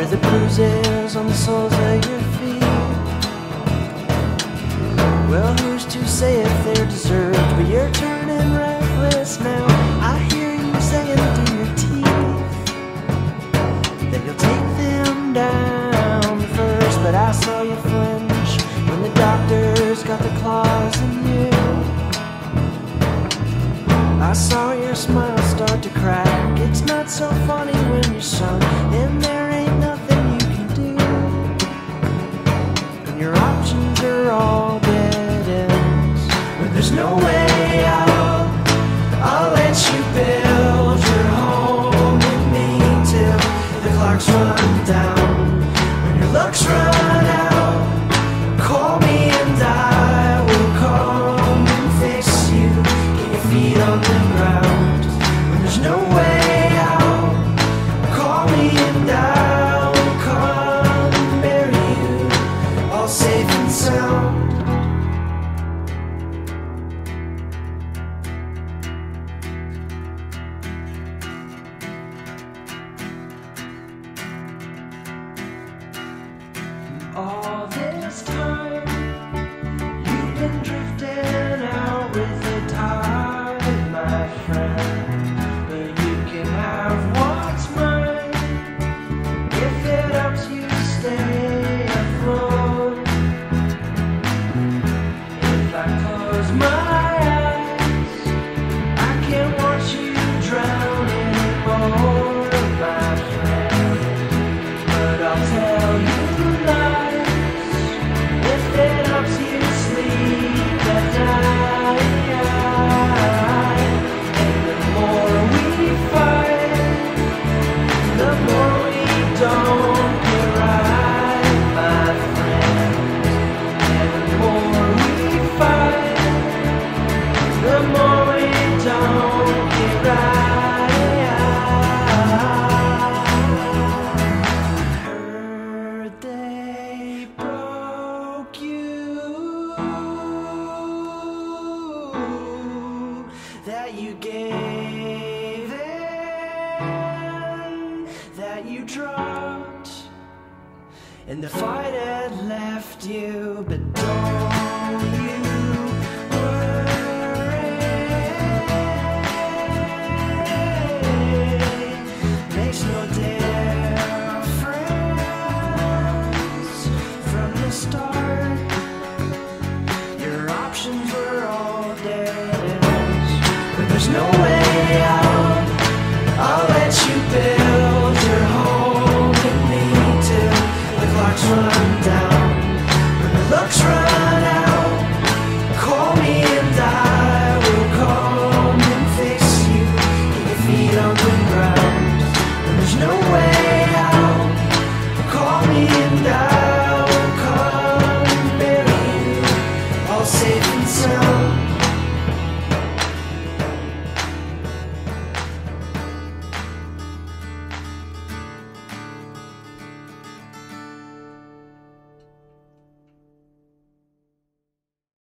where the bruises on the soles of your feet. Well, who's to say if they're deserved? But you're turning reckless now. I hear you saying through your teeth that you'll take them down first. But I saw you flinch when the doctors got the claws in you. I saw your smile start to crack. It's not so funny when and there ain't nothing you can do. And your options are all dead ends. But there's no way out. I'll let you build your home with me till the clocks run down. When your luck's run all this time. you dropped, and the fight had left you, but don't you worry. Makes no difference from the start. Your options were all dead, but there's no way. safe and sound.